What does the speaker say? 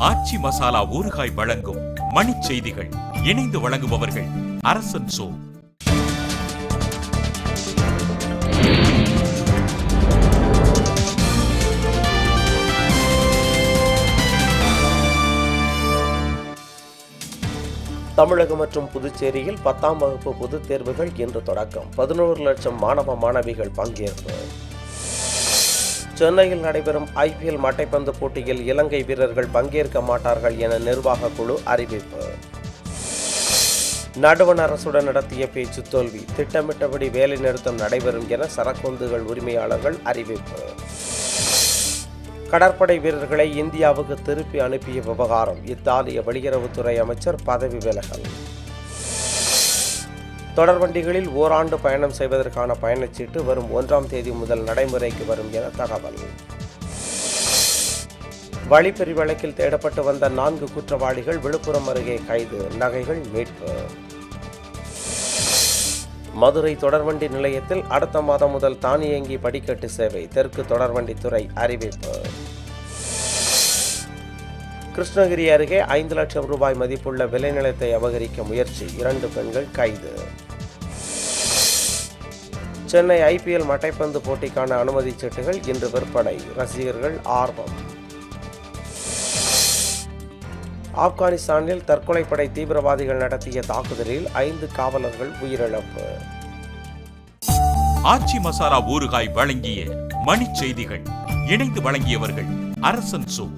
ஆச்சி மசாலா ஊறுகாய் வழங்கும் மணி செய்திகள் இணைந்து வழங்குபவர்கள் அரசன் சோ. தமிழகம் மற்றும் புதுச்சேரியில் பத்தாம் வகுப்பு பொதுத் தேர்வுகள் இன்று தொடக்கம். பதினோரு லட்சம் மாணவ மாணவிகள் பங்கேற்பு. சென்னையில் நடைபெறும் ஐபிஎல் மட்டைப்பந்து போட்டியில் இலங்கை வீரர்கள் பங்கேற்க மாட்டார்கள் என நிர்வாக குழு அறிவிப்பு. நடுவண் அரசுடன் நடத்திய பேச்சு தோல்வி திட்டமிட்டபடி வேலைநிறுத்தம் நடைபெறும் என சரக்குந்துகள் உரிமையாளர்கள் அறிவிப்பு. கடற்படை வீரர்களை இந்தியாவுக்கு திருப்பி அனுப்பிய விவகாரம் இத்தாலிய வெளியுறவுத்துறை அமைச்சர் பதவி விலகல். தொடர்வண்டிகளில் ஓராண்டு பயணம் செய்வதற்கான பயணச்சீட்டு வரும் ஒன்றாம் தேதி முதல் நடைமுறைக்கு வரும் என தகவல். வழிப்பறி வழக்கில் தேடப்பட்டு வந்த நான்கு குற்றவாளிகள் விழுப்புரம் அருகே கைது நகைகள் மீட்பு. மதுரை தொடர்வண்டி நிலையத்தில் அடுத்த மாதம் முதல் தானியங்கி படிக்கட்டு சேவை தெற்கு தொடர்வண்டித்துறை அறிவிப்பு. கிருஷ்ணகிரி அருகே ஐந்து லட்சம் ரூபாய் மதிப்புள்ள விளைநிலத்தை அபகரிக்க முயற்சி. இரண்டு பெண்கள் கைது. சென்னை ஐபிஎல் மட்டைப்பந்து போட்டிக்கான அனுமதி சீட்டுகள் இன்று விற்பனை. ரசிகர்கள் ஆர்வம். ஆப்கானிஸ்தானில் தற்கொலைப்படை தீவிரவாதிகள் நடத்திய தாக்குதலில் ஐந்து காவலர்கள் உயிரிழப்பு. ஆச்சி மசாலா ஊறுகாய் வழங்கிய மணி செய்திகள். இணைந்து வழங்கியவர்கள் அரசன் சோ.